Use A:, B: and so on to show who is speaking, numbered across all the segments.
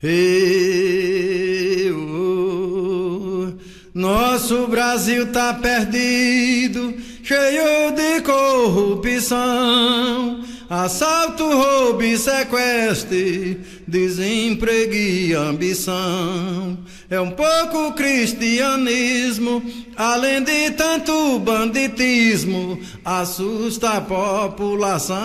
A: Eu, nosso Brasil tá perdido, cheio de corrupção, assalto, roubo e sequestro, desemprego e ambição. É um pouco cristianismo, além de tanto banditismo, assusta a população.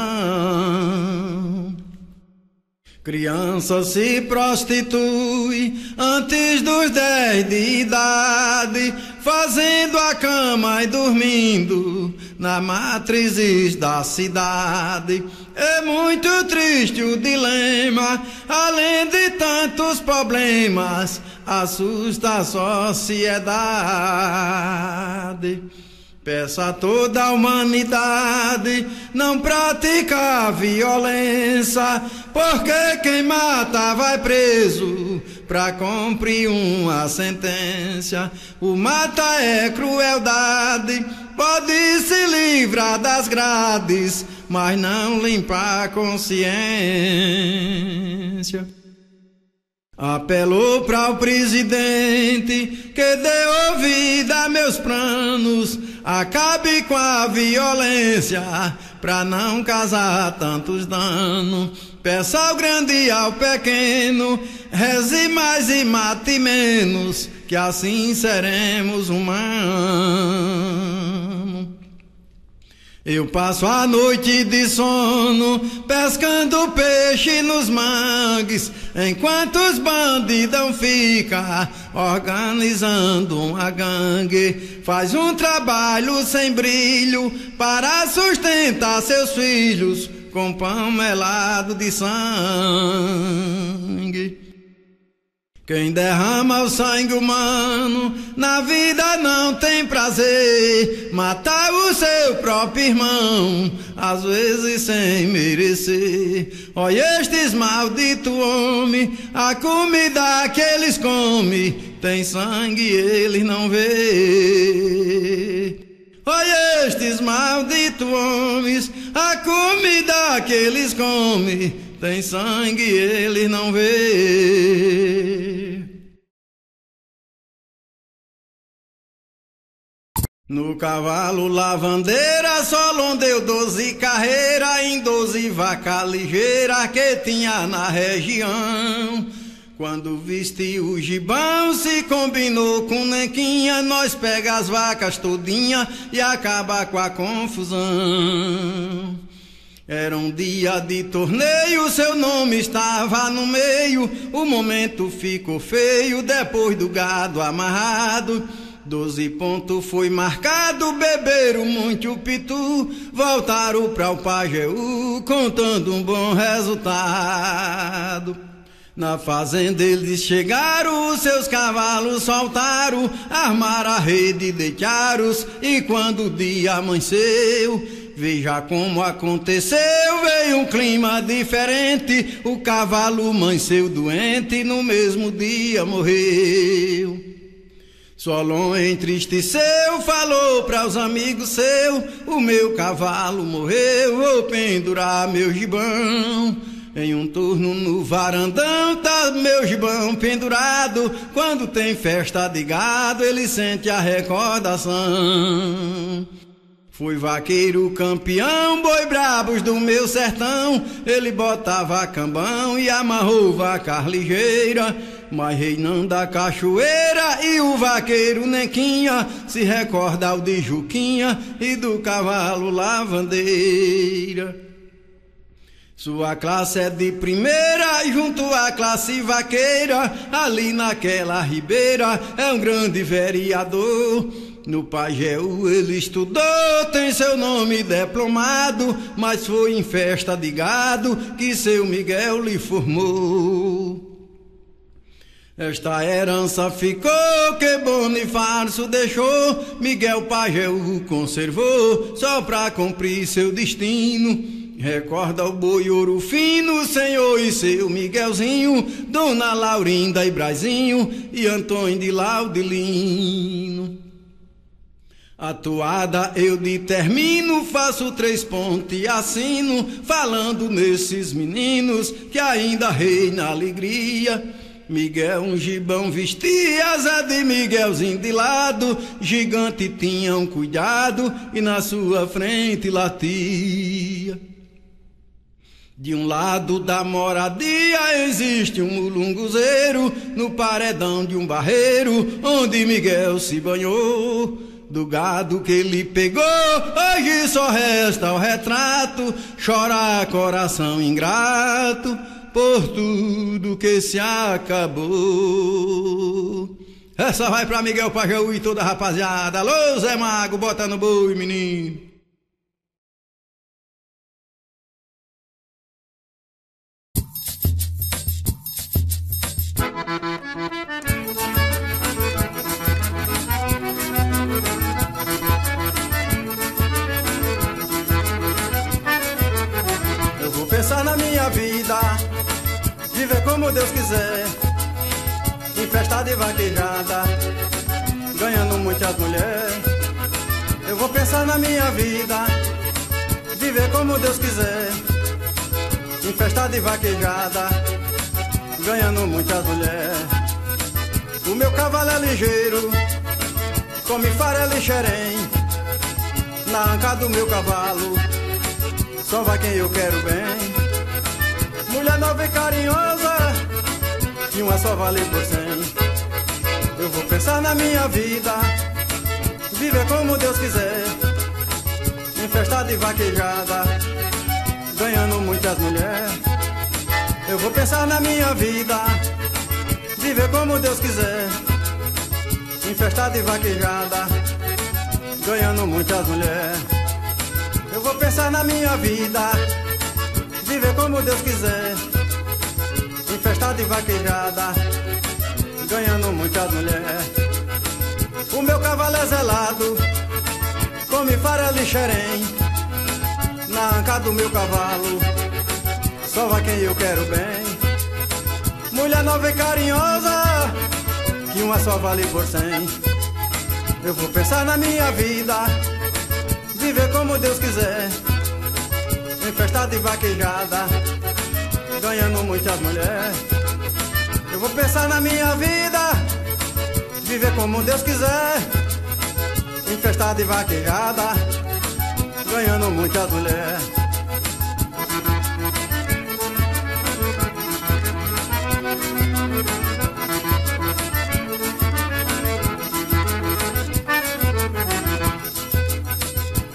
A: Criança se prostitui antes dos dez de idade, fazendo a cama e dormindo na matrizes da cidade. É muito triste o dilema, além de tantos problemas, assusta a sociedade. Peça a toda a humanidade não praticar violência, porque quem mata vai preso pra cumprir uma sentença. O mata é crueldade, pode se livrar das grades, mas não limpar a consciência. Apelou para o presidente que dê ouvido a meus planos, acabe com a violência, pra não causar tantos danos. Peça ao grande e ao pequeno, reze mais e mate menos, que assim seremos humanos. Eu passo a noite de sono, pescando peixe nos mangues, enquanto os bandidão fica organizando uma gangue. Faz um trabalho sem brilho para sustentar seus filhos com pão melado de sangue. Quem derrama o sangue humano na vida não tem prazer. Matar o seu próprio irmão, às vezes sem merecer. Olha estes malditos homens, a comida que eles comem tem sangue eles não vê. Olha estes malditos homens, a comida que eles comem tem sangue eles não vê. No cavalo lavandeira só deu doze carreira em doze vaca ligeira que tinha na região. Quando vestiu o gibão se combinou com Nequinha, nós pega as vacas todinha e acaba com a confusão. Era um dia de torneio, seu nome estava no meio, o momento ficou feio depois do gado amarrado. Doze pontos foi marcado, beberam muito pitu, voltaram para o Pajeú contando um bom resultado. Na fazenda eles chegaram, seus cavalos soltaram, armaram a rede, deitaram-os, e quando o dia amanheceu, veja como aconteceu, veio um clima diferente, o cavalo amanheceu doente, no mesmo dia morreu. Solon entristeceu, falou para os amigos seu, o meu cavalo morreu, vou pendurar meu gibão. Em um turno no varandão tá meu gibão pendurado. Quando tem festa de gado, ele sente a recordação. Fui vaqueiro campeão, boi brabos do meu sertão. Ele botava cambão e amarrou vaca ligeira. Mas reinando a cachoeira e o vaqueiro Nequinha se recorda o de Juquinha e do cavalo lavandeira. Sua classe é de primeira junto à classe vaqueira, ali naquela ribeira, é um grande vereador. No Pajéu ele estudou, tem seu nome diplomado, mas foi em festa de gado que seu Miguel lhe formou. Esta herança ficou que Bonifácio deixou, Miguel Pajéu conservou, só pra cumprir seu destino. Recorda o boi ouro fino, senhor e seu Miguelzinho, Dona Laurinda e Brazinho e Antônio de Laudelino. A toada eu determino, faço três pontos e assino, falando nesses meninos que ainda reina alegria Miguel, um gibão vestia asa de Miguelzinho de lado, gigante tinha um cuidado e na sua frente latia. De um lado da moradia existe um mulunguzeiro, no paredão de um barreiro, onde Miguel se banhou. Do gado que ele pegou, hoje só resta o retrato, chora coração ingrato por tudo que se acabou. Essa vai pra Miguel Pajaú e toda a rapaziada. Alô, Zé Mago, bota no boi, menino. Quiser. Em festa de vaquejada, ganhando muitas mulheres. Eu vou pensar na minha vida, viver como Deus quiser. Em festa de vaquejada, ganhando muitas mulheres. O meu cavalo é ligeiro, come farelo e xerém. Na anca do meu cavalo, só vai quem eu quero bem. Mulher nova e carinhosa E uma só vale por cem. Eu vou pensar na minha vida Viver como Deus quiser. Em festa de vaquejada Ganhando muitas mulheres. Eu vou pensar na minha vida Viver como Deus quiser. Em festa de vaquejada Ganhando muitas mulheres. Eu vou pensar na minha vida viver como Deus quiser. Em festa de vaquejada, ganhando muitas mulheres. O meu cavalo é zelado, come farelo e xerém. Na anca do meu cavalo, só vai quem eu quero bem. Mulher nova e carinhosa, que uma só vale por cem. Eu vou pensar na minha vida, viver como Deus quiser em festa de vaquejada, ganhando muitas mulheres. Eu vou pensar na minha vida, viver como Deus quiser. Em festa de vaquejada, ganhando muitas mulheres.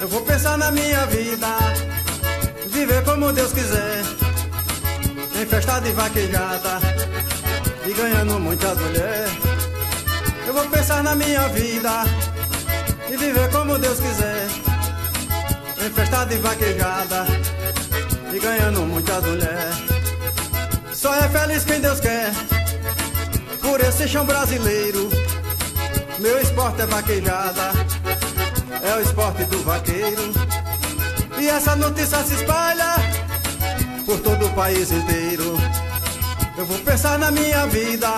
A: Eu vou pensar na minha vida viver como Deus quiser. Festa de vaquejada e ganhando muitas mulheres. Eu vou pensar na minha vida e viver como Deus quiser. Em festa de vaquejada e ganhando muitas mulheres. Só é feliz quem Deus quer por esse chão brasileiro. Meu esporte é vaquejada, é o esporte do vaqueiro. E essa notícia se espalha país inteiro. Eu vou pensar na minha vida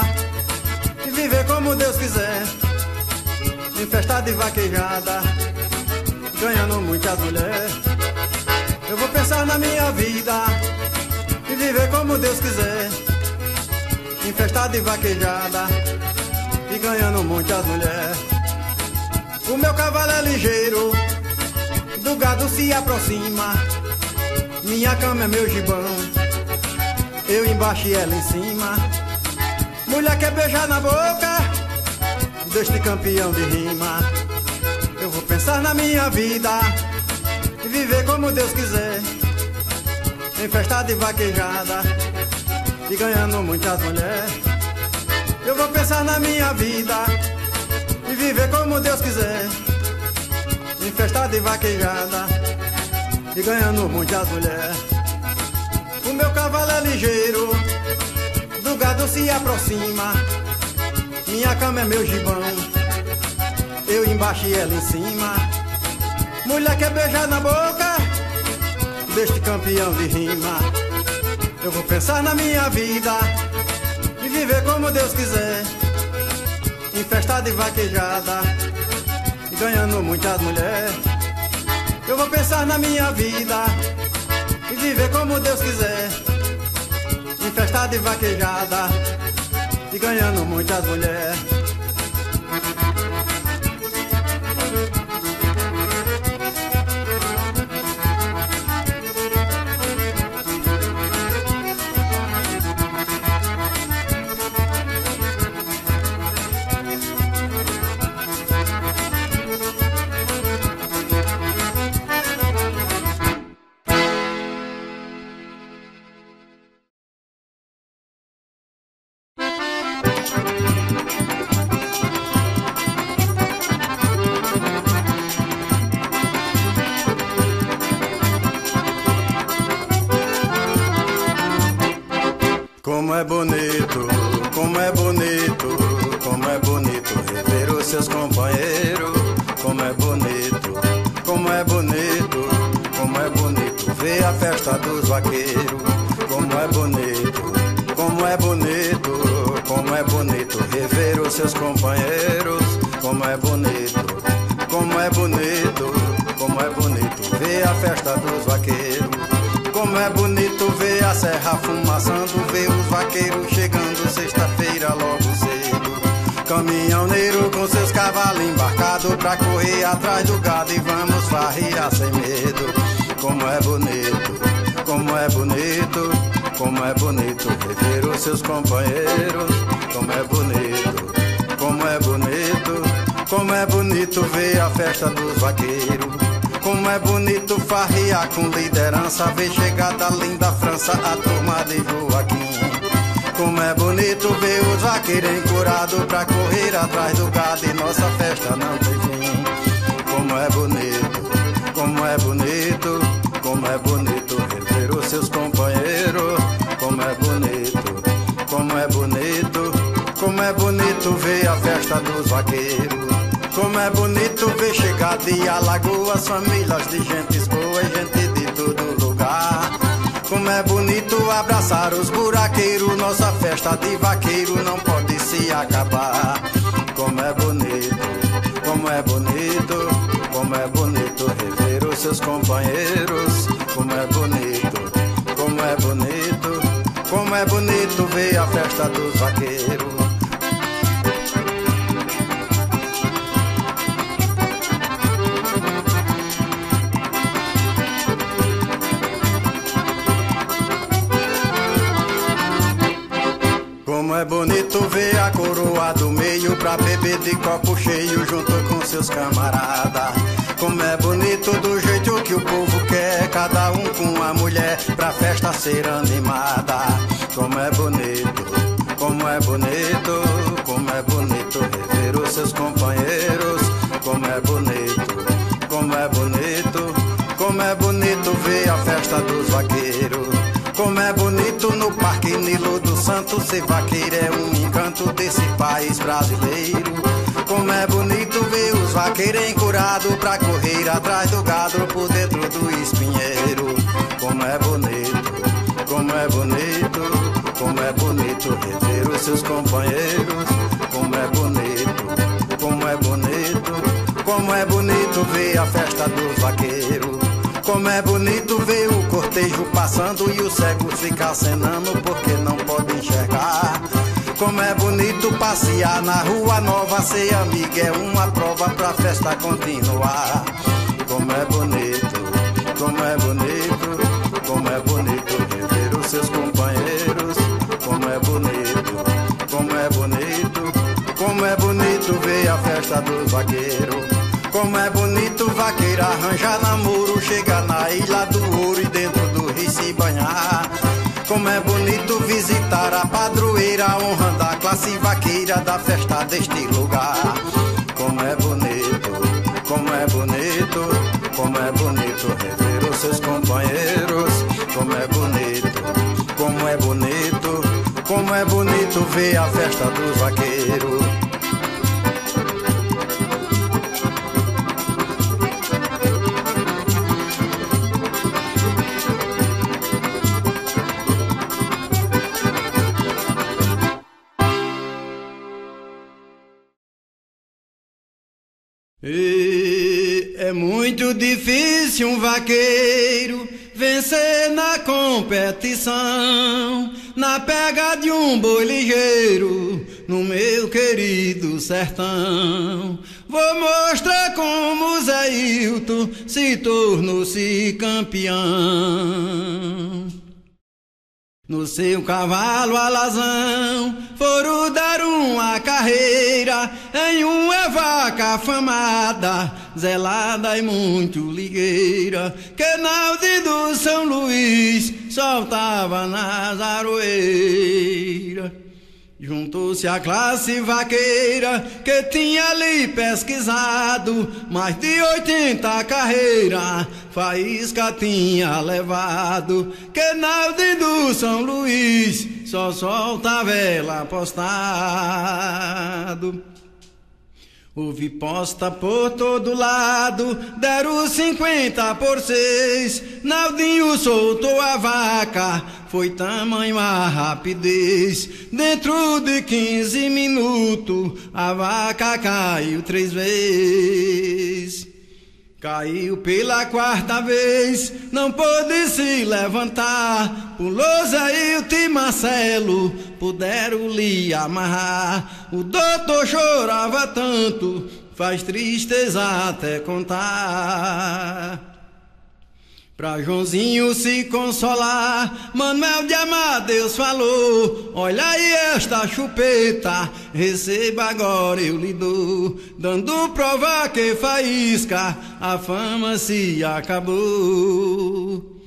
A: e viver como Deus quiser. Em festa de vaquejada, ganhando muitas mulheres. Eu vou pensar na minha vida e viver como Deus quiser. Em festa de vaquejada e ganhando muitas mulheres. O meu cavalo é ligeiro do gado se aproxima. Minha cama é meu gibão, eu embaixo e ela em cima. Mulher quer beijar na boca deste campeão de rima. Eu vou pensar na minha vida e viver como Deus quiser. Em festa de vaquejada e ganhando muitas mulheres. Eu vou pensar na minha vida e viver como Deus quiser em festa de vaquejada e ganhando muitas mulheres. Meu cavalo é ligeiro, do gado se aproxima. Minha cama é meu gibão, eu embaixo e ela em cima. Mulher quer beijar na boca deste campeão de rima. Eu vou pensar na minha vida e viver como Deus quiser. Em festa de vaquejada ganhando muitas mulheres. Eu vou pensar na minha vida viver como Deus quiser. Em festa de vaquejada e ganhando muitas mulheres. Com liderança, ver chegar da linda França a turma de Joaquim. Como é bonito ver os vaqueiros encurados pra correr atrás do gado e nossa festa não tem fim. Como é bonito, como é bonito, como é bonito rever os seus companheiros. Como é bonito, como é bonito, como é bonito ver a festa dos vaqueiros. Como é bonito ver chegar de Alagoas, famílias de gente Como é bonito abraçar os buraqueiros, nossa festa de vaqueiro não pode se acabar. Como é bonito, como é bonito, como é bonito rever os seus companheiros. Como é bonito, como é bonito, como é bonito ver a festa dos vaqueiros. É bonito ver a coroa do meio pra beber de copo cheio junto com seus camaradas. Como é bonito do jeito que o povo quer, cada um com a mulher pra festa ser animada. Como é bonito, como é bonito, como é bonito rever os seus companheiros. Como é bonito, como é bonito, como é bonito ver a festa dos vaqueiros. Como é bonito no Parque Nilo do Santo ser vaqueiro é um encanto desse país brasileiro. Como é bonito ver os vaqueiros encurados pra correr atrás do gado por dentro do espinheiro. Como é bonito, como é bonito, como é bonito rever os seus companheiros. Como é bonito, como é bonito, como é bonito ver a festa dos vaqueiros. Como é bonito ver o cortejo passando e os cegos ficar cenando porque não podem enxergar. Como é bonito passear na rua nova, ser amigo é uma prova pra festa continuar. Como é bonito, como é bonito, como é bonito rever os seus companheiros. Como é bonito, como é bonito, como é bonito ver a festa dos vaqueiros. Como é bonito vaqueiro arranjar namoro, chegar na ilha do ouro e dentro do rio se banhar. Como é bonito visitar a padroeira, honrando a classe vaqueira da festa deste lugar. Como é bonito, como é bonito, como é bonito rever os seus companheiros. Como é bonito, como é bonito, como é bonito ver a festa dos vaqueiros. Vaqueiro vencer na competição, na pega de um boi ligeiro, no meu querido sertão. Vou mostrar como Zé Hilton se tornou-se campeão. No seu cavalo alazão foram dar uma carreira em uma vaca afamada, zelada e muito ligueira, que do São Luís soltava nas aroeiras. Juntou-se a classe vaqueira que tinha ali pesquisado mais de 80 carreiras, faísca tinha levado, que do São Luís só solta vela apostado. Houve posta por todo lado, deram cinquenta por seis. Naldinho soltou a vaca, foi tamanho a rapidez. Dentro de quinze minutos, a vaca caiu três vezes. Caiu pela quarta vez, não pôde se levantar. Pulou Zé e Marcelo, puderam lhe amarrar. O doutor chorava tanto, faz tristeza até contar. Pra Joãozinho se consolar, Manuel de Amadeus falou: Olha aí esta chupeta, receba agora eu lhe dou. Dando prova que faísca, a fama se acabou.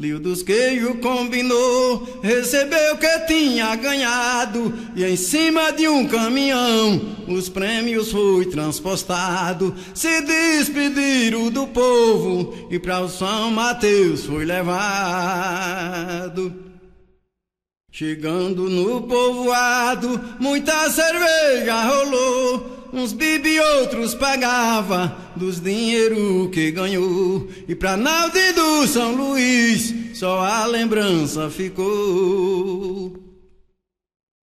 A: Lio dos Queijos combinou, recebeu o que tinha ganhado e em cima de um caminhão os prêmios foi transpostado. Se despediram do povo e para o São Mateus foi levado. Chegando no povoado, muita cerveja rolou uns bibi outros pagava dos dinheiro que ganhou. E pra Naldi do São Luís só a lembrança ficou.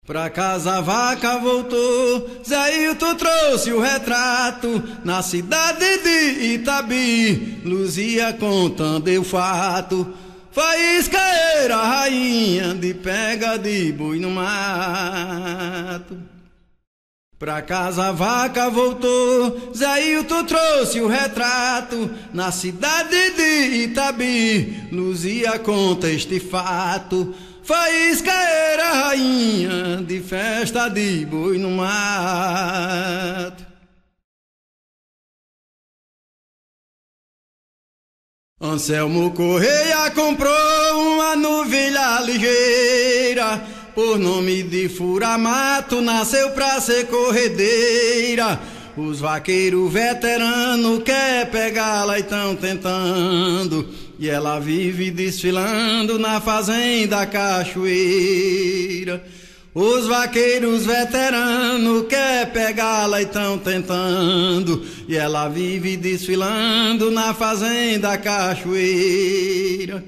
A: Pra casa a vaca voltou, Zé Hilton trouxe o retrato na cidade de Itabi, Luzia contando o fato. Faísca era rainha de pega de boi no mato. Pra casa a vaca voltou, Zé Hilton trouxe o retrato na cidade de Itabi. Luzia conta este fato. Faísca era rainha de festa de boi no mato. Anselmo Correia comprou uma novilha ligeira por nome de Furamato, nasceu pra ser corredeira. Os vaqueiros veteranos quer pegá-la e tão tentando. E ela vive desfilando na fazenda cachoeira. Os vaqueiros veteranos quer pegá-la e tão tentando. E ela vive desfilando na fazenda cachoeira.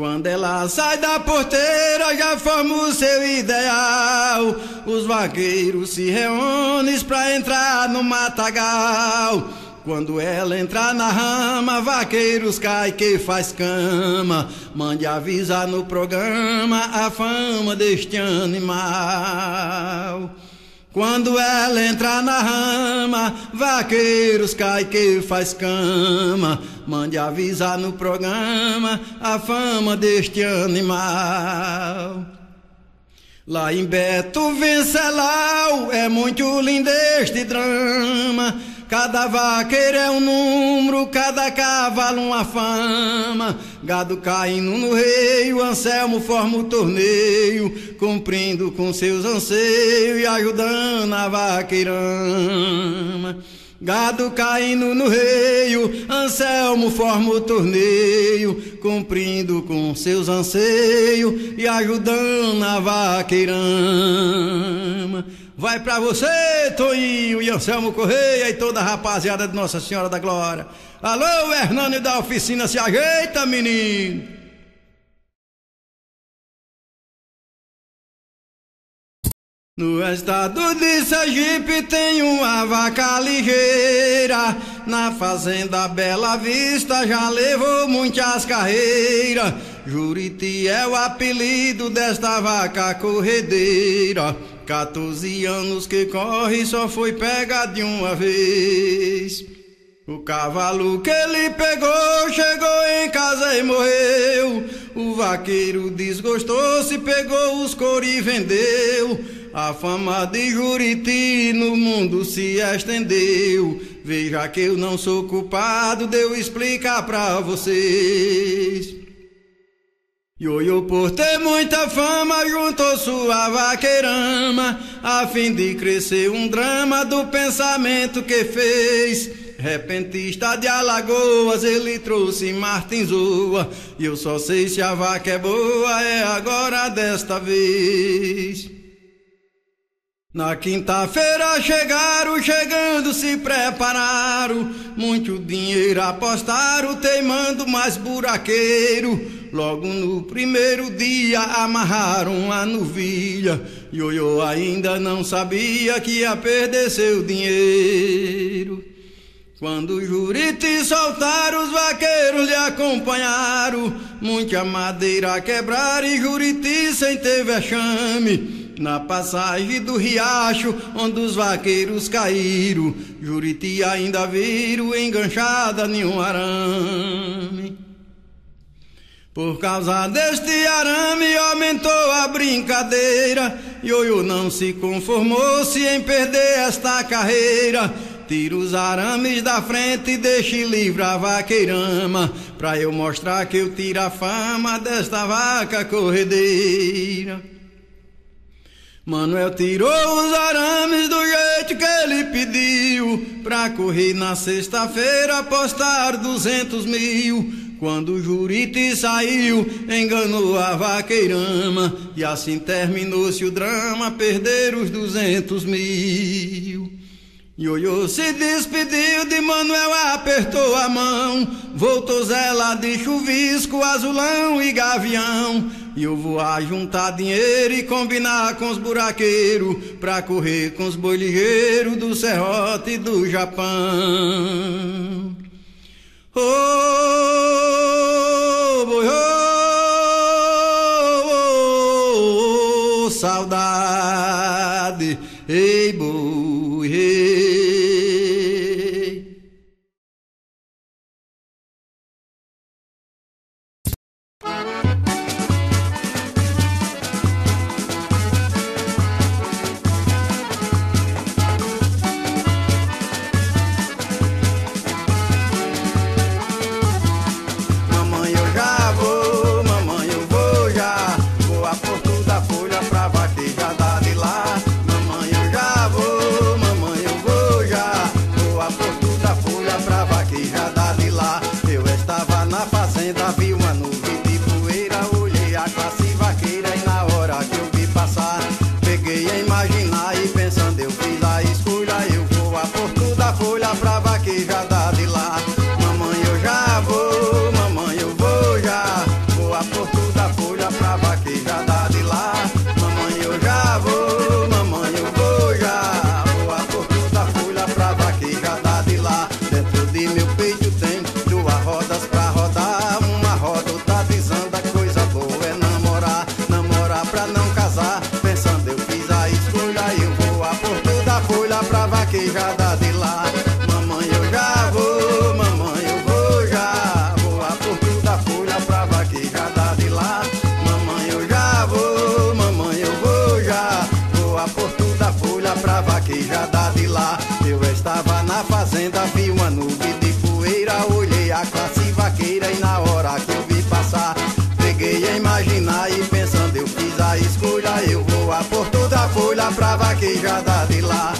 A: Quando ela sai da porteira, já forma o seu ideal. Os vaqueiros se reúnem pra entrar no matagal. Quando ela entrar na rama, vaqueiros cai que faz cama. Mande avisar no programa a fama deste animal. Quando ela entra na rama, vaqueiros cai que faz cama. Mande avisar no programa a fama deste animal. Lá em Beto Vencelau é muito lindo este drama. Cada vaqueiro é um número, cada cavalo uma fama. Gado caindo no reio, Anselmo forma o torneio, cumprindo com seus anseios e ajudando a vaqueirama. Gado caindo no reio, Anselmo forma o torneio, cumprindo com seus anseios e ajudando a vaqueirama. Vai pra você, Toninho e Anselmo Correia e toda a rapaziada de Nossa Senhora da Glória. Alô, Hernani da oficina, se ajeita, menino. No estado de Sergipe tem uma vaca ligeira, na fazenda Bela Vista já levou muitas carreiras. Juriti é o apelido desta vaca corredeira 14 anos que corre só foi pegado de uma vez. O cavalo que ele pegou chegou em casa e morreu. O vaqueiro desgostou-se, pegou os couro e vendeu. A fama de Juriti no mundo se estendeu. Veja que eu não sou culpado de eu explicar pra vocês. Ioiô por ter muita fama juntou sua vaqueirama a fim de crescer um drama do pensamento que fez. Repentista de Alagoas, ele trouxe Martinzoa. E eu só sei se a vaca é boa, é agora desta vez. Na quinta-feira chegaram, chegando se prepararam. Muito dinheiro apostaram, teimando mais buraqueiro. Logo no primeiro dia amarraram a novilha. Ioiô ainda não sabia que ia perder seu dinheiro. Quando o jurite soltaram, os vaqueiros lhe acompanharam. Muita madeira quebraram e juriti sem ter vexame. Na passagem do riacho, onde os vaqueiros caíram, Juriti ainda viram enganchada em um arame. Por causa deste arame aumentou a brincadeira. Ioiô não se conformou-se em perder esta carreira. Tira os arames da frente e deixe livre a vaqueirama, pra eu mostrar que eu tiro a fama desta vaca corredeira. Manuel tirou os arames do jeito que ele pediu, pra correr na sexta-feira apostar duzentos mil. Quando o jurite saiu, enganou a vaqueirama, e assim terminou-se o drama, perder os duzentos mil. Ioiô se despediu de Manuel, apertou a mão. Voltou Zé lá de chuvisco, azulão e gavião. E eu vou ajuntar dinheiro e combinar com os buraqueiros pra correr com os boi do serrote do Japão. Oh, oh, oh, oh, saudade, da Folha pra vaquejada de lá.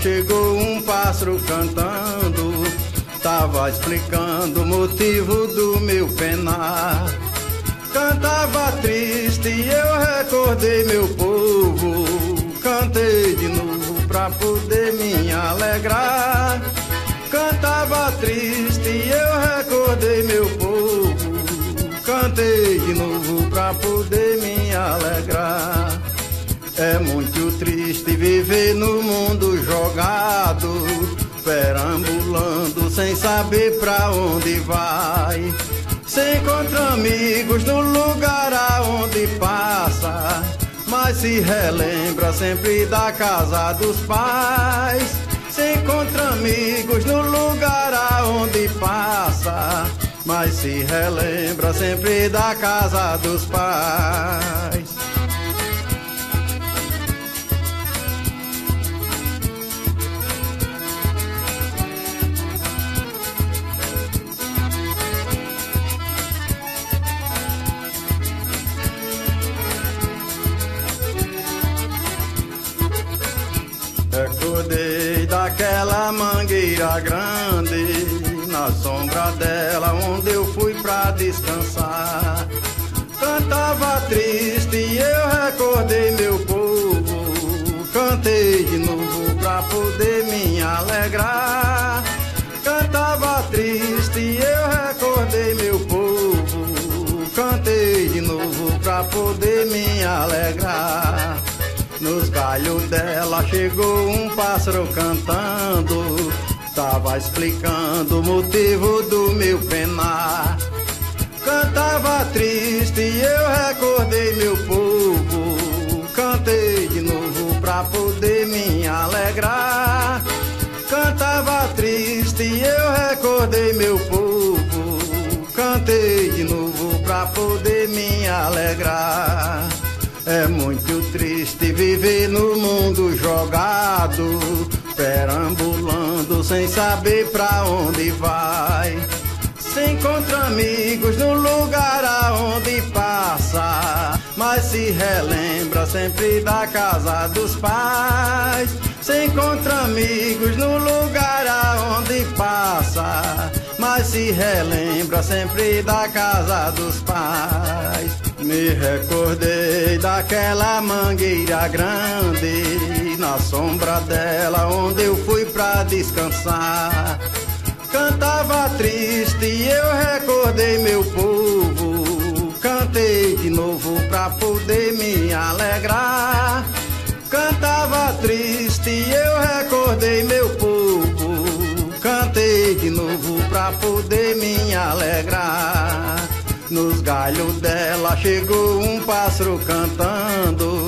A: Chegou um pássaro cantando. Tava explicando o motivo do meu penar. Cantava triste e eu recordei meu povo. Cantei de novo pra poder me alegrar. Cantava triste e eu recordei meu povo. Cantei de novo pra poder me alegrar. É muito triste viver no mundo jogado, perambulando sem saber pra onde vai. Se encontra amigos no lugar aonde passa, mas se relembra sempre da casa dos pais. Se encontra amigos no lugar aonde passa, mas se relembra sempre da casa dos pais. Mangueira grande, na sombra dela onde eu fui pra descansar. Cantava triste e eu recordei meu povo. Cantei de novo pra poder me alegrar. Cantava triste e eu recordei meu povo. Cantei de novo pra poder me alegrar. Nos galhos dela chegou um pássaro cantando. Tava explicando o motivo do meu penar. Cantava triste e eu recordei meu povo. Cantei de novo pra poder me alegrar. Cantava triste e eu recordei meu povo. Cantei de novo pra poder me alegrar. É muito triste viver no mundo jogado, perambulando sem saber pra onde vai. Se encontra amigos no lugar aonde passa, mas se relembra sempre da casa dos pais. Se encontra amigos no lugar aonde passa, mas se relembra sempre da casa dos pais. Me recordei daquela mangueira grande, na sombra dela onde eu fui pra descansar. Cantava triste e eu recordei meu povo. Cantei de novo pra poder me alegrar. Cantava triste e eu recordei meu povo. Cantei de novo pra poder me alegrar. Nos galhos dela chegou um pássaro cantando.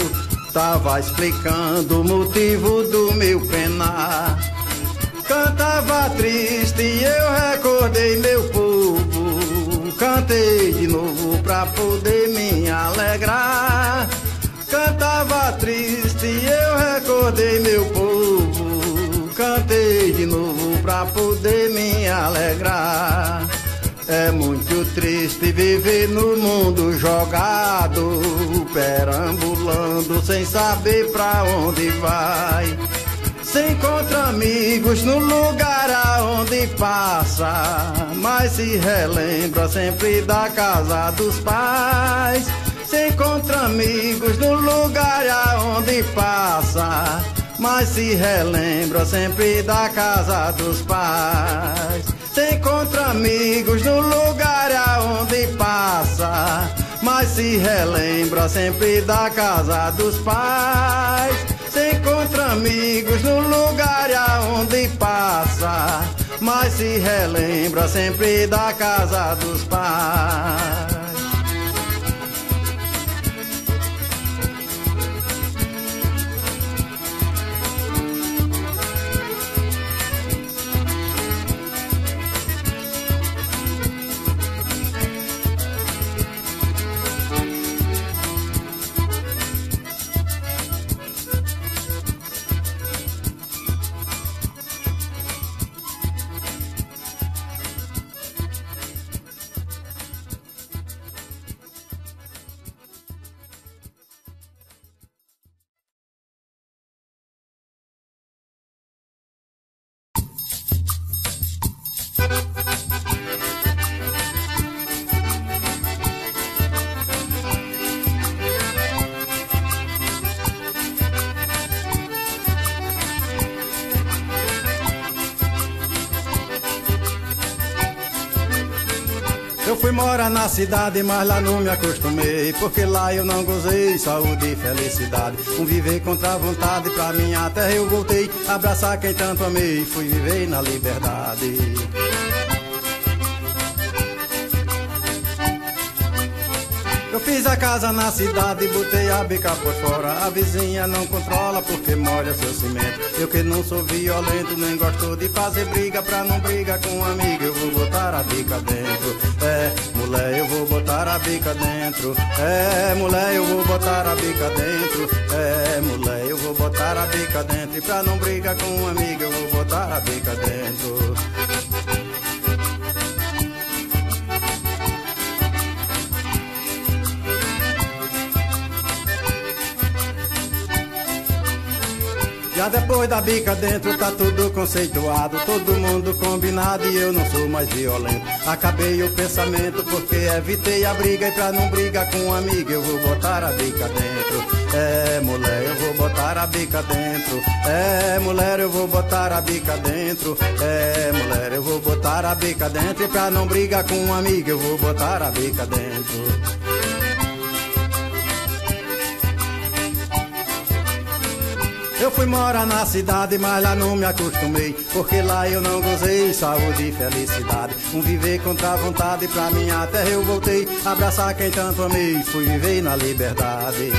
A: Tava explicando o motivo do meu penar. Cantava triste e eu recordei meu povo. Cantei de novo pra poder me alegrar. Cantava triste e eu recordei meu povo. Cantei de novo pra poder viver no mundo jogado, perambulando sem saber pra onde vai. Se encontra amigos no lugar aonde passa, mas se relembra sempre da casa dos pais. Se encontra amigos no lugar aonde passa, mas se relembra sempre da casa dos pais. Se encontra amigos no lugar aonde passa, mas se relembra sempre da casa dos pais. Se encontra amigos no lugar aonde passa, mas se relembra sempre da casa dos pais. Fui morar na cidade, mas lá não me acostumei. Porque lá eu não gozei saúde e felicidade. Um viver contra a vontade, pra minha terra eu voltei. Abraçar quem tanto amei, fui viver na liberdade. Fiz a casa na cidade, botei a bica por fora. A vizinha não controla porque molha seu cimento. Eu que não sou violento, nem gosto de fazer briga. Pra não brigar com um amigo, eu vou botar a bica dentro. É, mulher, eu vou botar a bica dentro. É, mulher, eu vou botar a bica dentro. É, mulher, eu vou botar a bica dentro. E pra não brigar com um amigo, eu vou botar a bica dentro. Já depois da bica dentro tá tudo conceituado, todo mundo combinado e eu não sou mais violento. Acabei o pensamento porque evitei a briga e pra não brigar com um amigo eu vou botar a bica dentro. É, mulher, eu vou botar a bica dentro. É, mulher, eu vou botar a bica dentro. É, mulher, eu vou botar a bica dentro e pra não brigar com um amigo eu vou botar a bica dentro. Eu fui morar na cidade, mas lá não me acostumei. Porque lá eu não gozei saúde e felicidade. Um viver contra a vontade, pra minha terra eu voltei. Abraçar quem tanto amei, fui viver na liberdade.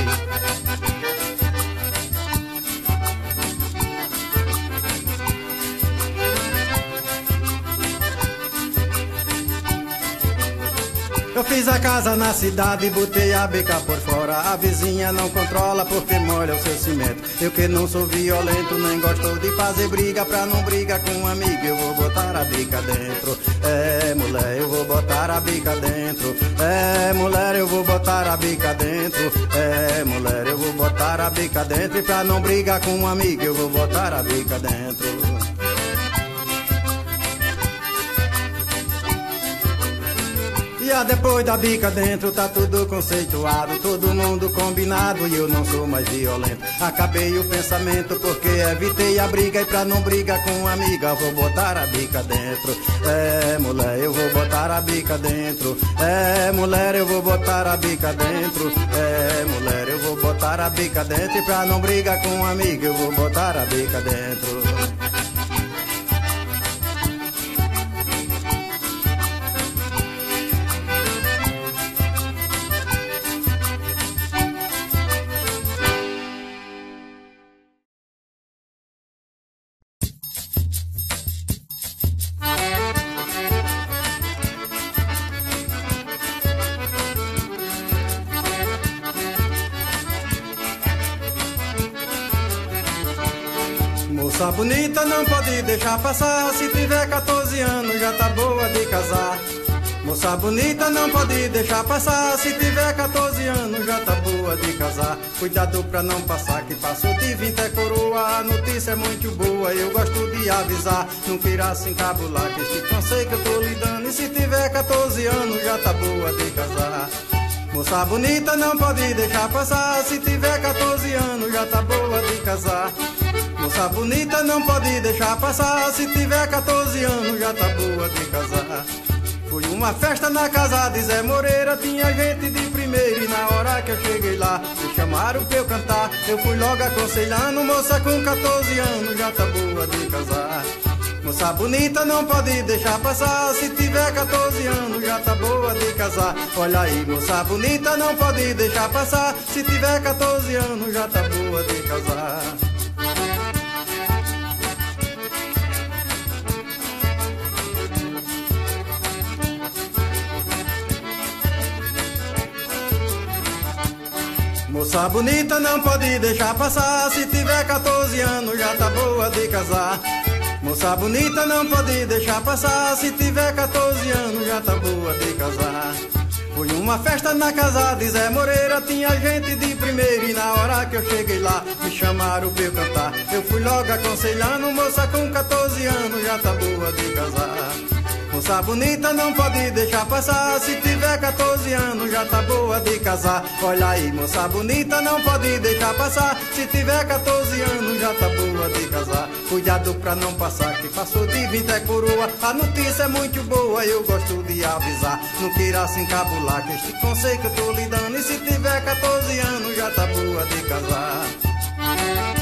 A: Eu fiz a casa na cidade, botei a beca por fora. A vizinha não controla porque molha o seu cimento. Eu que não sou violento, nem gosto de fazer briga. Pra não brigar com um amigo, eu vou botar a bica dentro. É, mulher, eu vou botar a bica dentro. É, mulher, eu vou botar a bica dentro. É, mulher, eu vou botar a bica dentro. E pra não brigar com um amigo, eu vou botar a bica dentro. Dia depois da bica dentro tá tudo conceituado, todo mundo combinado e eu não sou mais violento. Acabei o pensamento porque evitei a briga e pra não brigar com amiga vou botar a bica dentro. É, mulher, eu vou botar a bica dentro. É, mulher, eu vou botar a bica dentro. É, mulher, eu vou botar a bica dentro e pra não brigar com amiga eu vou botar a bica dentro. Deixar passar. Se tiver 14 anos já tá boa de casar. Moça bonita não pode deixar passar. Se tiver 14 anos já tá boa de casar. Cuidado pra não passar, que passou de 20 é coroa. A notícia é muito boa, eu gosto de avisar. Não queira se encabular, que este conselho que eu tô lhe dando. E se tiver 14 anos já tá boa de casar. Moça bonita não pode deixar passar. Se tiver 14 anos já tá boa de casar. Moça bonita não pode deixar passar. Se tiver 14 anos já tá boa de casar. Foi uma festa na casa de Zé Moreira, tinha gente de primeira e na hora que eu cheguei lá, me chamaram pra eu cantar. Eu fui logo aconselhando, moça com 14 anos já tá boa de casar. Moça bonita não pode deixar passar, se tiver 14 anos já tá boa de casar. Olha aí, moça bonita não pode deixar passar, se tiver 14 anos já tá boa de casar. Moça bonita não pode deixar passar, se tiver 14 anos já tá boa de casar. Moça bonita não pode deixar passar, se tiver 14 anos já tá boa de casar. Foi uma festa na casa de Zé Moreira, tinha gente de primeira e na hora que eu cheguei lá, me chamaram pra eu cantar. Eu fui logo aconselhando, moça com 14 anos já tá boa de casar. Moça bonita não pode deixar passar. Se tiver 14 anos já tá boa de casar. Olha aí, moça bonita não pode deixar passar. Se tiver 14 anos já tá boa de casar. Cuidado pra não passar, que passou de 20 é coroa. A notícia é muito boa, eu gosto de avisar. Não queira se encabular, que este que eu tô lhe dando. E se tiver 14 anos, já tá boa de casar.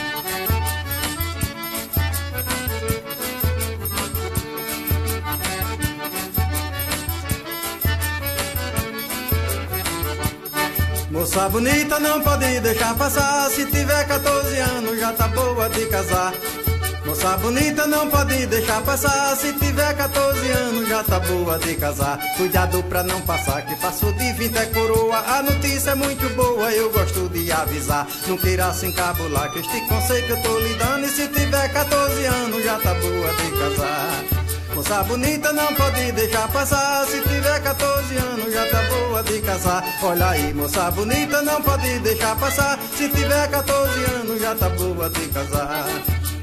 A: Moça bonita não pode deixar passar. Se tiver 14 anos já tá boa de casar. Moça bonita não pode deixar passar. Se tiver 14 anos já tá boa de casar. Cuidado pra não passar, que passou de 20 é coroa. A notícia é muito boa, eu gosto de avisar. Não queira se encabular, que este conselho que eu tô lhe dando. E se tiver 14 anos já tá boa de casar. Moça bonita não pode deixar passar. Se tiver 14 anos já tá boa de casar. Olha aí, moça bonita não pode deixar passar. Se tiver 14 anos já tá boa de casar.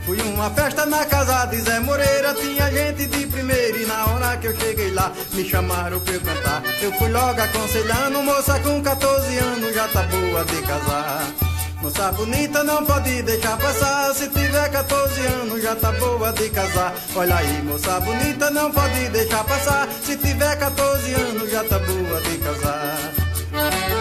A: Fui uma festa na casa de Zé Moreira, tinha gente de primeira e na hora que eu cheguei lá, me chamaram pra eu cantar. Eu fui logo aconselhando, moça com 14 anos já tá boa de casar. Moça bonita não pode deixar passar. Se tiver 14 anos já tá boa de casar. Olha aí, moça bonita não pode deixar passar. Se tiver 14 anos já tá boa de casar.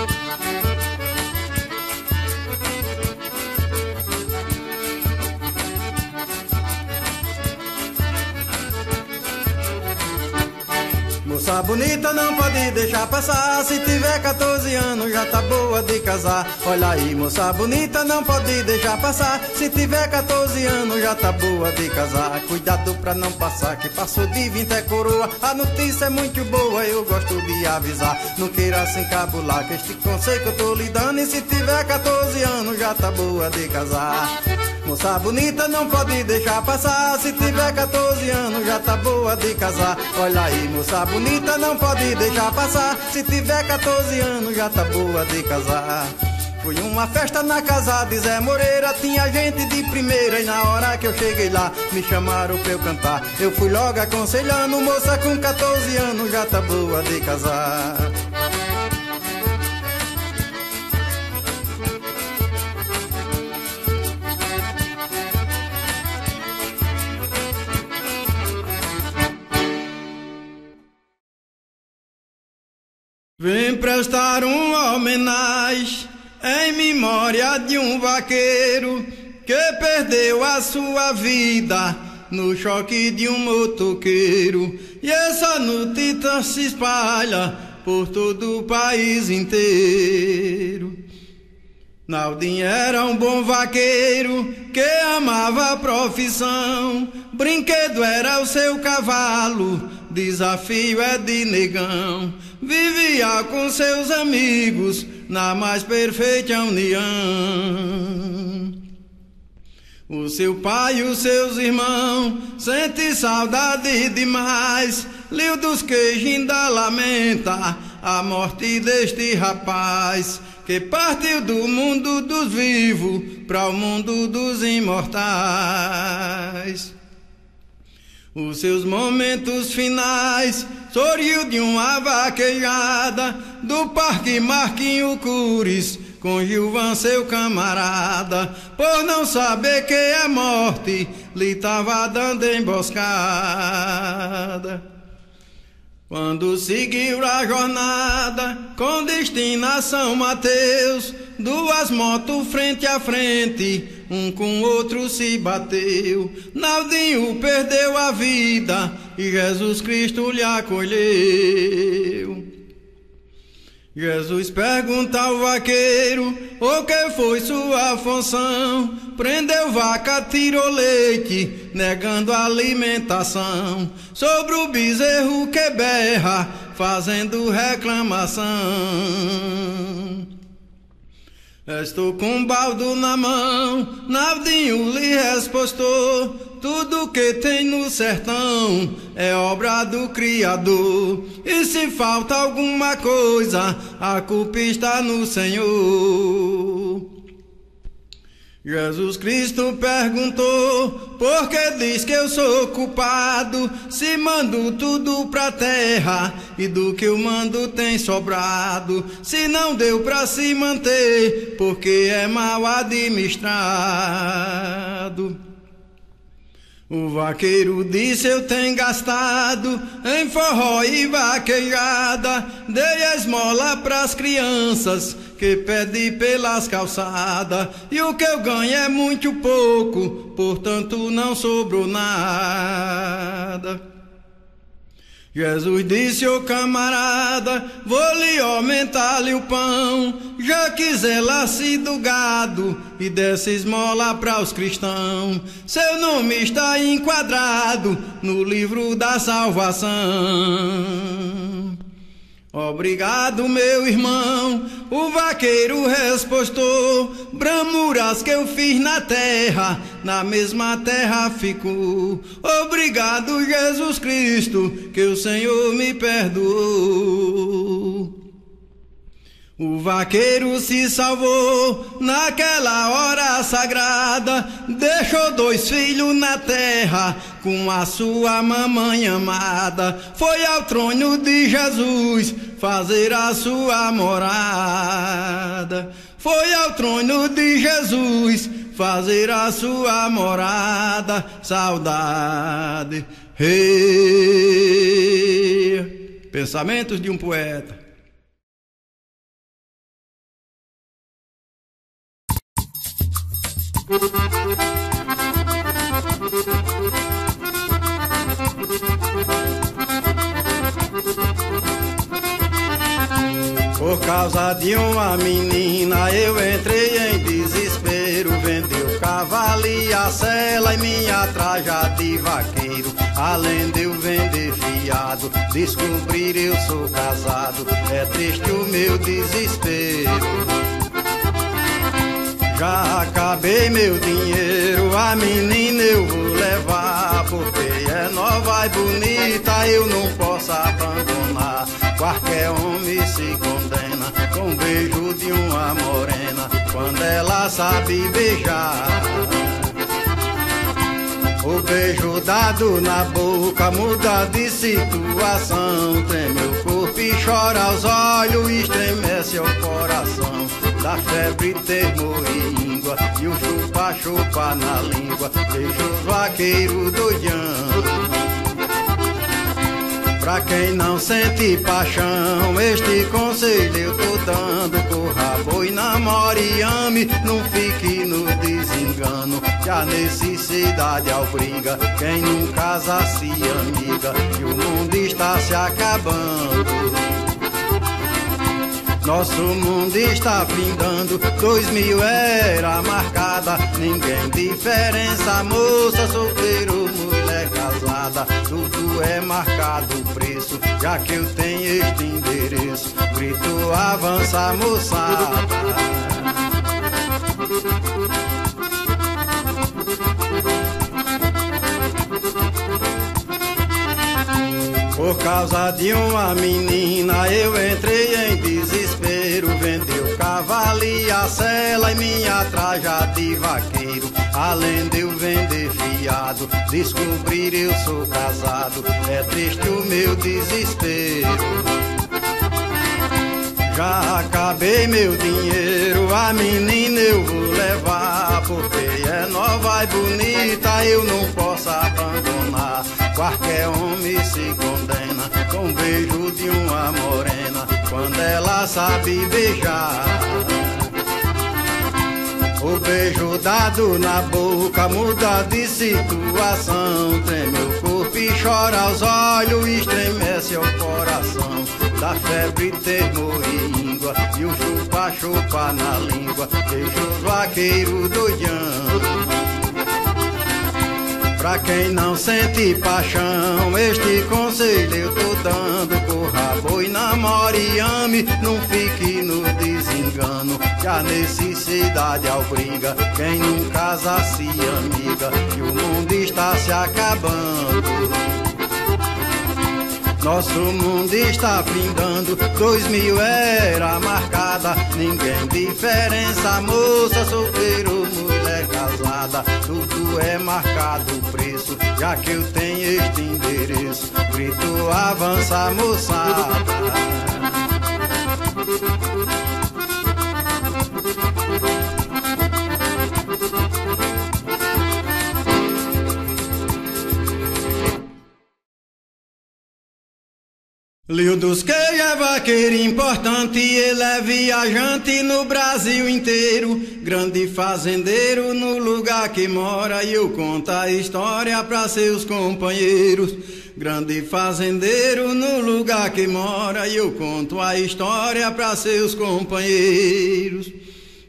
A: Moça bonita não pode deixar passar. Se tiver 14 anos já tá boa de casar. Olha aí, moça bonita não pode deixar passar. Se tiver 14 anos já tá boa de casar. Cuidado pra não passar, que passou de 20 é coroa. A notícia é muito boa, eu gosto de avisar. Não queira se encabular, que este conselho eu tô lhe dando. E se tiver 14 anos já tá boa de casar. Moça bonita não pode deixar passar. Se tiver 14 anos já tá boa de casar. Olha aí, moça bonita não pode deixar passar. Se tiver 14 anos já tá boa de casar. Foi uma festa na casa de Zé Moreira, tinha gente de primeira e na hora que eu cheguei lá, me chamaram pra eu cantar. Eu fui logo aconselhando, moça com 14 anos já tá boa de casar. Prestar uma homenagem em memória de um vaqueiro que perdeu a sua vida no choque de um motoqueiro. E essa notícia se espalha por todo o país inteiro. Naldinho era um bom vaqueiro que amava a profissão. Brinquedo era o seu cavalo, desafio é de negão. Vivia com seus amigos na mais perfeita união. O seu pai e os seus irmãos sente saudade demais. Lio dos queijos ainda lamenta a morte deste rapaz que partiu do mundo dos vivos para o mundo dos imortais. Os seus momentos finais sorriu de uma vaquejada do Parque Marquinho Cures com Gilvan, seu camarada, por não saber que a morte lhe tava dando emboscada. Quando seguiu a jornada com destinação Mateus, duas motos frente a frente, um com outro se bateu. Naldinho perdeu a vida e Jesus Cristo lhe acolheu. Jesus pergunta ao vaqueiro o que foi sua função. Prendeu vaca, tirou leite, negando alimentação. Sobre o bezerro que berra, fazendo reclamação. Estou com um baldo na mão, Naldinho lhe respostou. Tudo que tem no sertão é obra do Criador. E se falta alguma coisa, a culpa está no Senhor. Jesus Cristo perguntou, por que diz que eu sou culpado? Se mando tudo pra terra e do que eu mando tem sobrado. Se não deu pra se manter, porque é mal administrado. O vaqueiro disse: Eu tenho gastado em forró e vaquejada, dei esmola pras crianças que pedi pelas calçadas, e o que eu ganho é muito pouco, portanto não sobrou nada. Jesus disse, ô oh, camarada, vou lhe aumentar-lhe o pão, já quiser lasse do gado e dessa esmola para os cristãos. Seu nome está enquadrado no livro da salvação. Obrigado, meu irmão, o vaqueiro respostou. Bramuras que eu fiz na terra, na mesma terra fico. Obrigado, Jesus Cristo, que o Senhor me perdoou. O vaqueiro se salvou naquela hora sagrada, deixou dois filhos na terra com a sua mamãe amada. Foi ao trono de Jesus fazer a sua morada. Foi ao trono de Jesus fazer a sua morada. Saudade. Hey. Pensamentos de um poeta. Por causa de uma menina eu entrei em desespero. Vendeu cavalo e a sela e minha traja de vaqueiro. Além de eu vender fiado, descobrir eu sou casado. É triste o meu desespero já acabei meu dinheiro, a menina eu vou levar, porque é nova e bonita, eu não posso abandonar. Qualquer homem se condena com beijo de uma morena, quando ela sabe beijar. O beijo dado na boca muda de situação. Treme o corpo e chora os olhos, estremece o coração. Da febre termoíngua e o chupa-chupa na língua. Beijo vaqueiro doidão. Pra quem não sente paixão, este conselho eu tô dando. Corra, boi, namore e ame, não fique no desengano. Que a necessidade obriga quem não casa se amiga. E o mundo está se acabando. Nosso mundo está findando, dois mil era marcada, ninguém diferença, moça, solteiro, mulher casada, tudo é marcado o preço, já que eu tenho este endereço, grito avança, moçada. Por causa de uma menina eu entrei em desespero. Vendeu cavalo e a sela e minha traja de vaqueiro. Além de eu vender fiado, descobrir eu sou casado. É triste o meu desespero. Já acabei meu dinheiro, a menina eu vou levar, porque é nova e bonita, eu não posso abandonar. Qualquer homem se condena com um beijo de uma morena, quando ela sabe beijar. O beijo dado na boca muda de situação. Treme o corpo e chora os olhos, estremece o coração. Da febre termoíngua e o chupa-chupa na língua. Beijo vaqueiro doidão. Pra quem não sente paixão, este conselho eu tô dando. Corra, boi, namore e ame, não fique no desengano. Que a necessidade obriga quem não casa se amiga. E o mundo está se acabando. Nosso mundo está findando, dois mil era marcada, ninguém diferença, moça, solteiro, tudo é marcado o preço, já que eu tenho este endereço, grito avança, moçada. Que é vaqueiro importante, ele é viajante no Brasil inteiro, grande fazendeiro no lugar que mora e eu conto a história para seus companheiros. Grande fazendeiro no lugar que mora e eu conto a história para seus companheiros.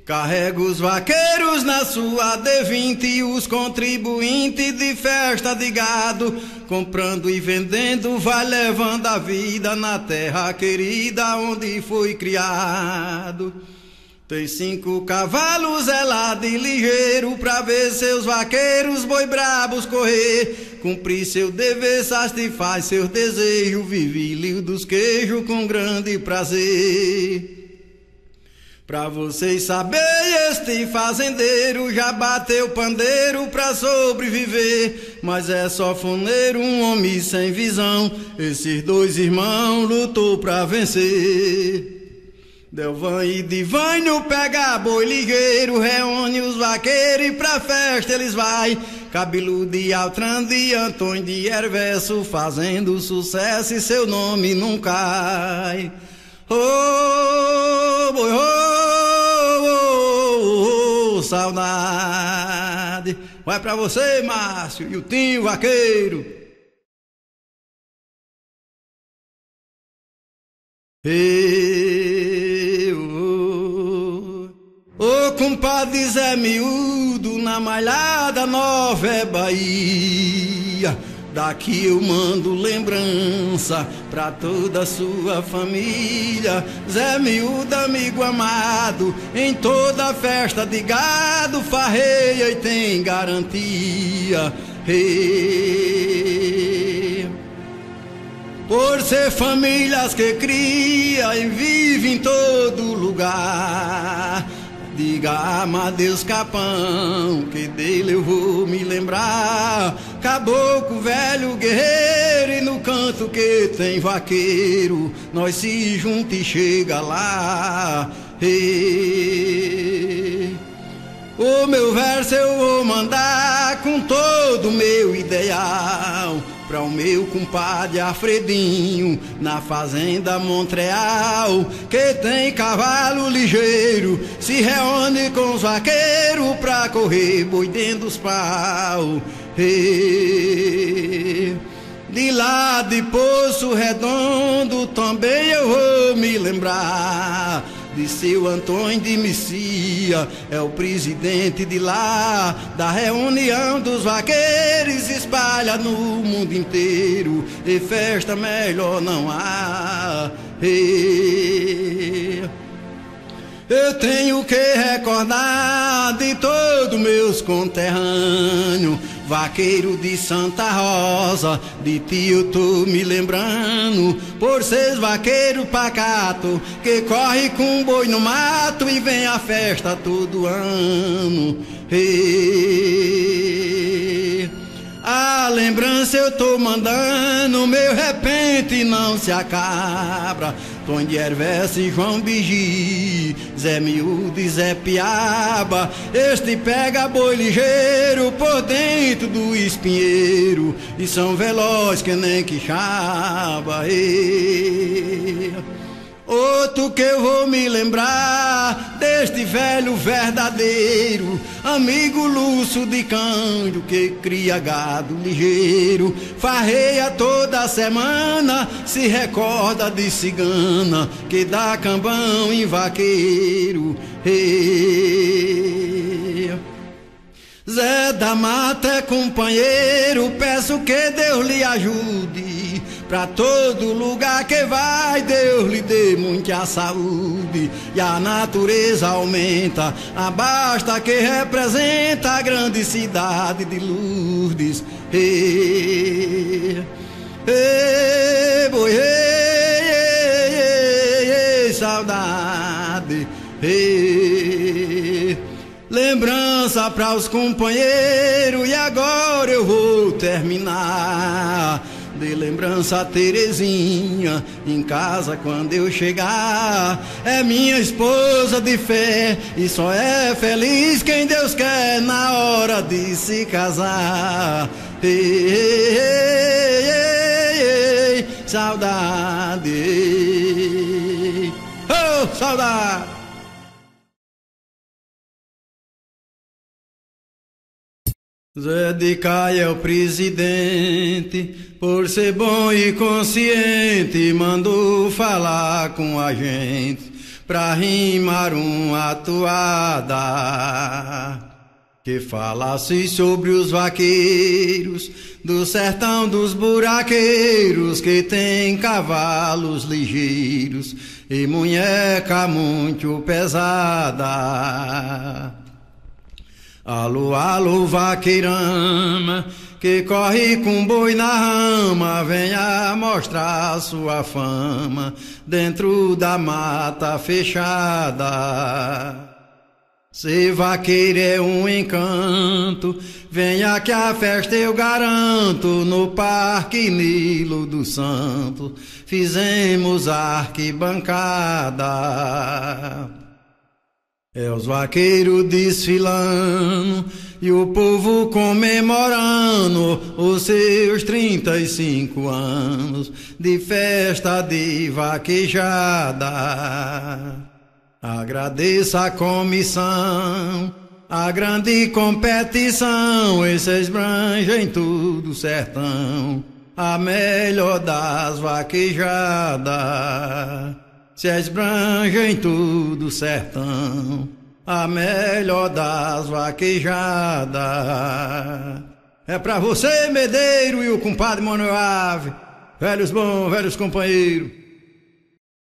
A: Carrega os vaqueiros na sua D20 e os contribuintes de festa de gado, comprando e vendendo, vai levando a vida na terra querida onde foi criado. Tem cinco cavalos, é lá de ligeiro, pra ver seus vaqueiros boi brabos correr. Cumprir seu dever, satisfaz seus desejos, vive dos queijos com grande prazer. Pra vocês saberem, este fazendeiro já bateu pandeiro pra sobreviver. Mas é só foneiro, um homem sem visão. Esses dois irmãos lutou pra vencer. Delvan e Divânio pega boi ligeiro, reúne os vaqueiros e pra festa eles vai. Cabelo de Altran de Antônio de Hervesso, fazendo sucesso e seu nome não cai. Oh, boi, oh, oh, oh, saudade. Vai pra você, Márcio, e o Tinho Vaqueiro. Eu, ô compadre Zé Miúdo, na malhada Nova é Bahia. Daqui eu mando lembrança pra toda a sua família. Zé Miúdo, amigo amado, em toda festa de gado, farreia e tem garantia. Por ser famílias que cria e vive em todo lugar. Diga Amadeus Capão, que dele eu vou me lembrar. Caboclo velho guerreiro, e no canto que tem vaqueiro, nós se junta e chega lá. O meu verso eu vou mandar com todo o meu ideal Pra o meu compadre Alfredinho Na fazenda Montreal Que tem cavalo ligeiro Se reúne com os vaqueiros Pra correr boi dentro dos pau De lá de Poço Redondo Também eu vou me lembrar de seu Antônio de Messia, é o presidente de lá, da reunião dos vaqueiros, espalha no mundo inteiro, e festa melhor não há. Eu tenho que recordar de todos meus conterrâneos Vaqueiro de Santa Rosa, de ti eu tô me lembrando, por ser vaqueiro pacato, que corre com boi no mato e vem a festa todo ano. E... A lembrança eu tô mandando, meu repente não se acaba. Tom de e João Bigi, Zé Miúdo e Zé Piaba, este pega boi ligeiro por dentro do espinheiro, e são velozes que nem quixaba. E... Outro que eu vou me lembrar deste velho verdadeiro, amigo Lúcio de Cândido que cria gado ligeiro, farreia toda semana, se recorda de cigana que dá cambão em vaqueiro. Zé da Mata é companheiro, peço que Deus lhe ajude Pra todo lugar que vai, Deus lhe dê muita saúde e a natureza aumenta. Abasta que representa a grande cidade de Lourdes. Ei, ei, boi, ei, ei, ei, saudade. Ei, lembrança para os companheiros e agora eu vou terminar de lembrança a Terezinha em casa quando eu chegar. É minha esposa de fé e só é feliz quem Deus quer na hora de se casar. Ei, ei, ei, saudade. Oh, saudade! Zé de Caia é o presidente, por ser bom e consciente, mandou falar com a gente pra rimar uma toada que falasse sobre os vaqueiros do sertão dos buraqueiros que tem cavalos ligeiros e munheca muito pesada. Alô, alô, vaqueirama, que corre com boi na rama, venha mostrar sua fama dentro da mata fechada. Se vaqueiro é um encanto, venha que a festa eu garanto, no Parque Nilo do Santo, fizemos arquibancada. É os vaqueiros desfilando e o povo comemorando os seus 35 anos de festa de vaquejada. Agradeça a comissão, a grande competição, esses em tudo sertão, a melhor das vaquejadas se esbranja em tudo sertão, a melhor das vaquejadas. É pra você, Medeiro, e o compadre Manuel Ave, velhos bons, velhos companheiros.